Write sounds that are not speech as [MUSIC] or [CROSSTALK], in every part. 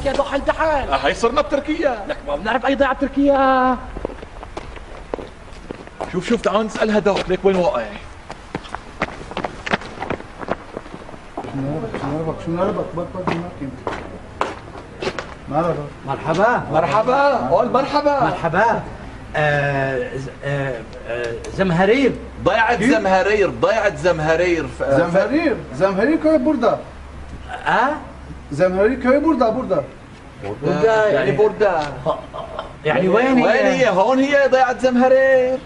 هيك يا ضحل دحل هي صرنا بتركيا. لك ما بنعرف أي ضيعة تركيا. شوف شوف تعال نسأل هداك. ليك وين واقع؟ شو نربك شو نربك مرحبا. مرحبا. مرحبا قول مرحبا. مرحبا. آه آه آه زمهرير. ضيعت زمهرير ضيعت زمهرير. ف- Zemherir, Zemherir köy burada. آه؟ Zemherir köyü burada, burada. بوردا يعني بوردا يعني وين هي؟ وين هي هون هي ضيعت زمهرير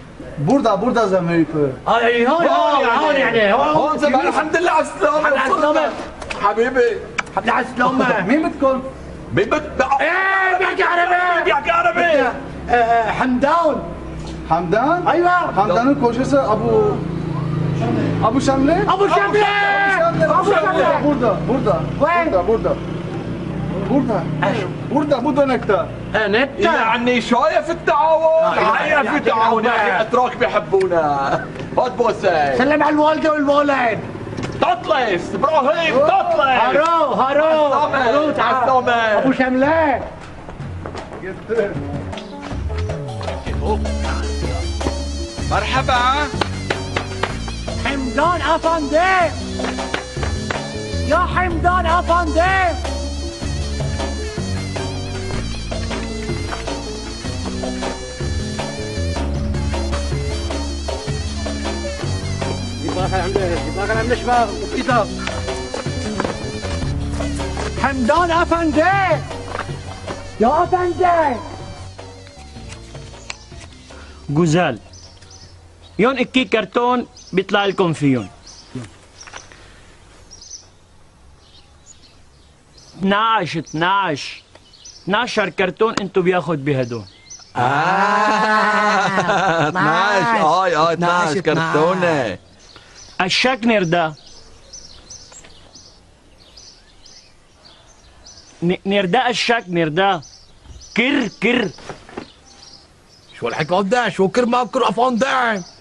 Burada, burada Zemherir köyü. آه يعني هون هون هون يعني هون هون زمان الحمد لله على السلامة الحمد لله على السلامة. حبيبي حبل على السلامة Mehmet Kol. بيبت إيه بيحكي عربي بيحكي عربي حمدان Hamdan. أيوه Abu... Abu Şamle. ابو شمله ابو شمله Burada, burada. Vay. Burada, burada. Burada. Burada, bu dönekte. أنا يعني شايف التعاون. هيا في تعاون يا أتراك بيحبونا. هات بوسه سلم على الوالدة والولد تطلس إبراهيم تطلس هارو هارو. هارو تعال. أبو Gitti. مرحبا. حمدان افندي حمدان افندي حمدان افندي يا افندي جوزال يون اكي كرتون بيطلع لكم فيهم 12 12 12 كرتون انتو بياخد بهدول آه 12 آه آه 12 كرتونة الشكنر ده ن- نردا الشكنر ده كر كر شو الحكي ده شو كر ما بكر افندي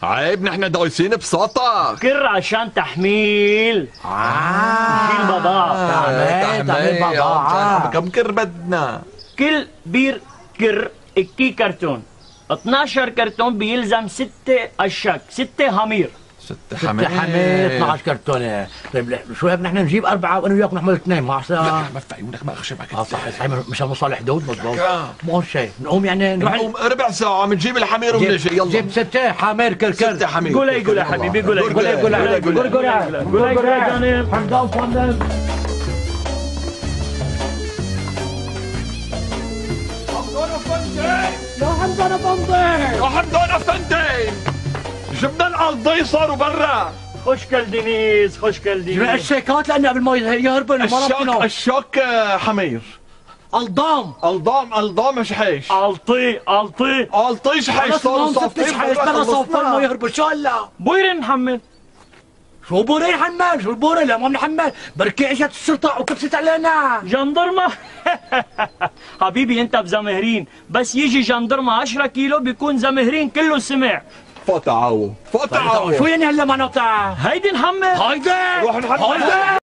عيب نحن دايسين بساطة كر عشان تحميل نشيل بضاعة تعمل بضاعة كم كر بدنا؟ كل بير كر اكي كرتون. 12 كرتون بيلزم ستة أشك ستة همير ست ست حميد 12 كرتونة. طيب لا، شو هيك نحن نجيب أربعة وأنا وياك نحمل اثنين ما احسن ما في عيونك ما خشبك آه صح صحيح مش هنوصل حدود مضبوط. مو شيء. نقوم يعني نروح نقوم ربع ساعة بنجيب الحمير جيب, وبنجي يلا. جيب ستة حامر كركر. ستة حمير. قولي قولي يا حبيبي قولي قولي. قولي قولي قولي يا جانب حمدان فندم يا حمدان افندي يا حمدان. افندي جبنا القلديصر وبرا خشكل دينيس خشكل جميع دينيس الشيكات لأنه قبل ما يهربن ربطنا الشاك آه، حمير. الضام. الضام الضام شحيش ألطي ألطي. الطيش حيش. خلص صاروا صافين. حيش. بلا صفر ما يهربوا شو هلا بوير نحمل شو بوري نحمل شو البوري لا ما بنحمل بركي إجت الشرطه وكبست علينا. جندرمة [LAUGHS] حبيبي أنت بزمهرين. بس يجي جندرمة 10 كيلو بيكون زمهرين كله سمع. فوت تعاو شو يعني هلا معناتها هيدي نحمل هيدي! روح نحمل. هيدي!